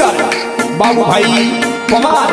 Singer बाबू भाई Kumar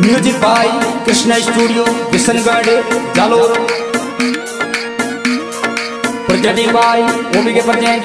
music भाई Krishna studio Kishangarh Jalore. Present भाई ओबी के प्रजेंट।